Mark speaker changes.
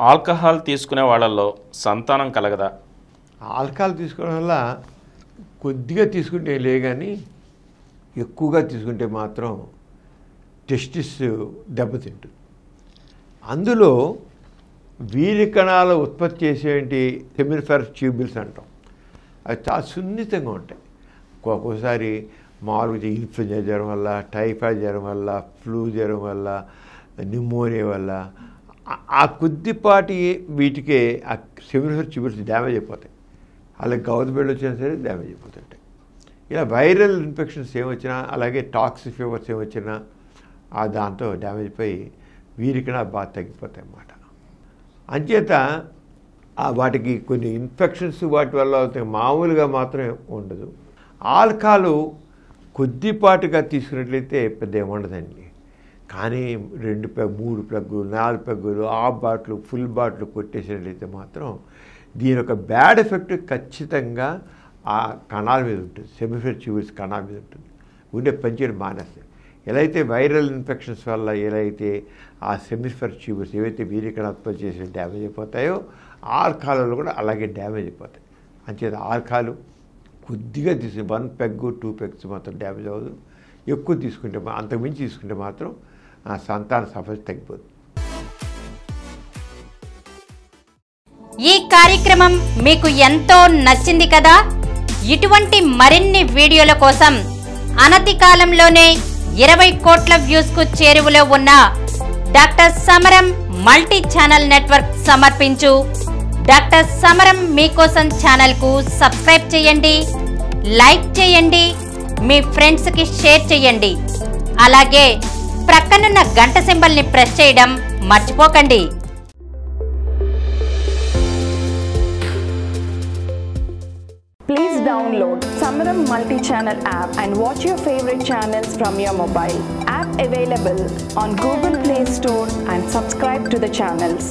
Speaker 1: Alcohol తీసుకునే వాళ్ళల్లో సంతానం కలగదా?
Speaker 2: ఆల్కహాల్ తీసుకోవడం వల్ల కొద్దిగా తీసుకుంటే లే కానీ ఎక్కువగా తీసుకుంటే మాత్రం టెస్టిస్ దెబ్బతింటుంది అందులో వీరి కణాలు ఉత్పత్తి చేసేటి సెమినిఫర్ ట్యూబిల్స్ అంటాం. అవి చాలా సున్నితంగా ఉంటాయి. ఒక్కొక్కసారి మామూలుగా ఇన్ఫ్లుయెంజా జ్వరం వల్ల టైఫాయిడ్ జ్వరం వల్ల ఫ్లూ జ్వరం వల్ల న్యూమోనియా వల్ల ఆ- కొద్దిపాటి వీటికే ఆ చివరి చివరి డ్యామేజ్ అయిపోతాయి. అలాగే గౌతబెడ్ వచ్చినా సరే డ్యామేజ్ అయిపోతుంటాయి ఇలా వైరల్ ఇన్ఫెక్షన్స్ ఏమొచ్చినా అలాగే టాక్సిక్ ఫీవర్స్ ఏమొచ్చినా ఆ దాంతో డ్యామేజ్ అయిపోయి వీరికి బాగా తగ్గిపోతాయి అన్నమాట. అంచేత వాటికి కొన్ని ఇన్ఫెక్షన్స్ వాటి వల్ల అవుతాయి. మామూలుగా మాత్రం ఉండదు. ఆల్కహాలు కొద్దిపాటుగా తీసుకున్నట్లయితే పెద్ద ఏముండదండి కానీ రెండు పెగ్ మూడు పెగ్గులు నాలుగు పెగ్గులు ఆఫ్ బాట్లు ఫుల్ బాట్లు కొట్టేసినట్లయితే మాత్రం దీని యొక్క బ్యాడ్ ఎఫెక్ట్ ఖచ్చితంగా ఆ కణాల మీద ఉంటుంది. సెమిఫర్ ట్యూబ్స్ కణాల మీద ఉంటుంది. గుండె పనిచేయడం మానేస్తాయి. ఎలా అయితే వైరల్ ఇన్ఫెక్షన్స్ వల్ల ఎలా అయితే ఆ సెమిఫర్ ట్యూబ్స్ ఏవైతే వీరికణ ఉత్పత్తి చేసి డ్యామేజ్ అయిపోతాయో ఆల్కాలలో కూడా అలాగే డ్యామేజ్ అయిపోతాయి. అంచేత ఆర్కాలు కొద్దిగా తీసుకుని వన్ పెగ్ టూ పెగ్స్ మాత్రం డ్యామేజ్ అవ్వదు. ఎక్కువ తీసుకుంటే అంతకుమించి తీసుకుంటే మాత్రం ఆ సంతాన తగ్గిపోతుంది.
Speaker 3: ఈ కార్యక్రమం మీకు ఎంతో నచ్చింది కదా? ఇటువంటి మరిన్ని వీడియోల కోసం అనతి కాలంలోనే ఇరవై కోట్ల వ్యూస్కు చేరువలో ఉన్న doctor Samaram multi channel network సమర్పించు. డాక్టర్ సమరం మీకోసం ఛానల్కు సబ్స్క్రైబ్ చేయండి లైక్ చేయండి మీ ఫ్రెండ్స్కి షేర్ చేయండి. అలాగే ప్రక్కనున్న గంట సింబల్ ప్రెస్ చేయడం మర్చిపోకండి
Speaker 4: Please download Samaram multi-channel app and watch your favorite channels from your mobile. App available on Google Play Store and subscribe to the channels.